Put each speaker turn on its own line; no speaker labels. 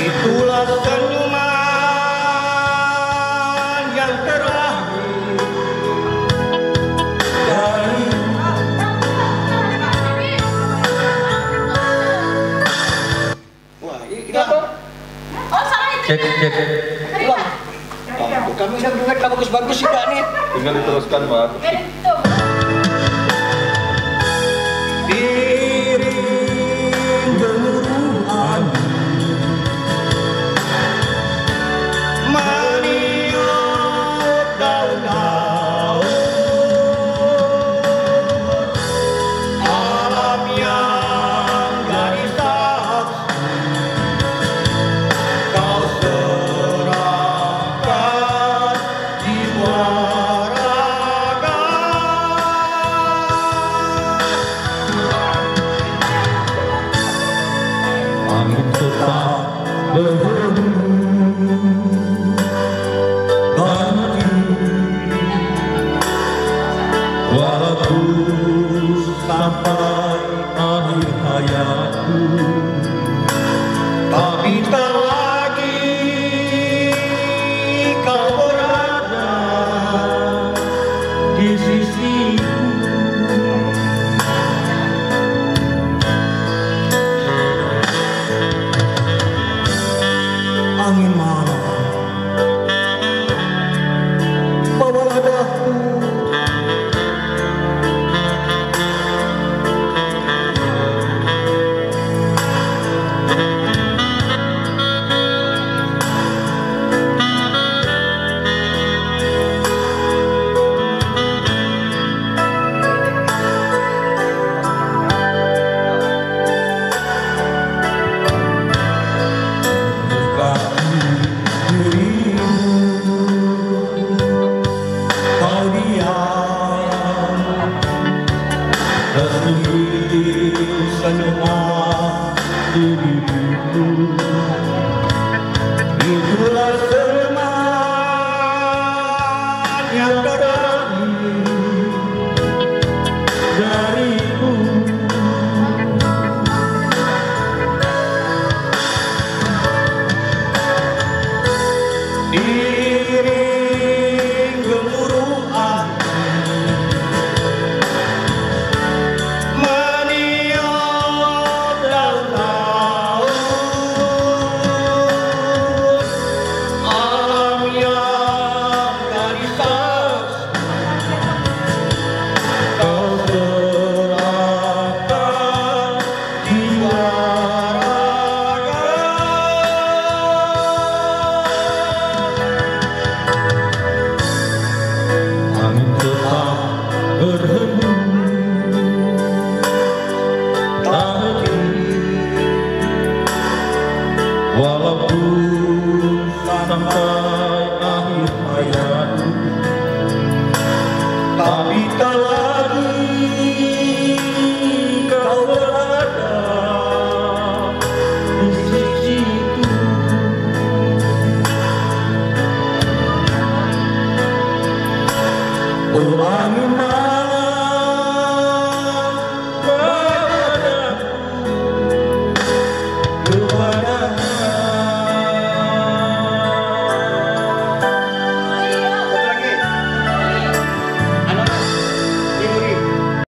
Itulah senyuman yang terakhir dari Wah, ini hilang.
Oh salah itu.
Cek, cek.
Hilang. Oh, kami sudah dengar lagu bagus-bagus juga nih.
Tinggal diteruskan, Pak. Walaupun sampai akhir hayatku
Tapi tak Sendiri senyuman I'm man.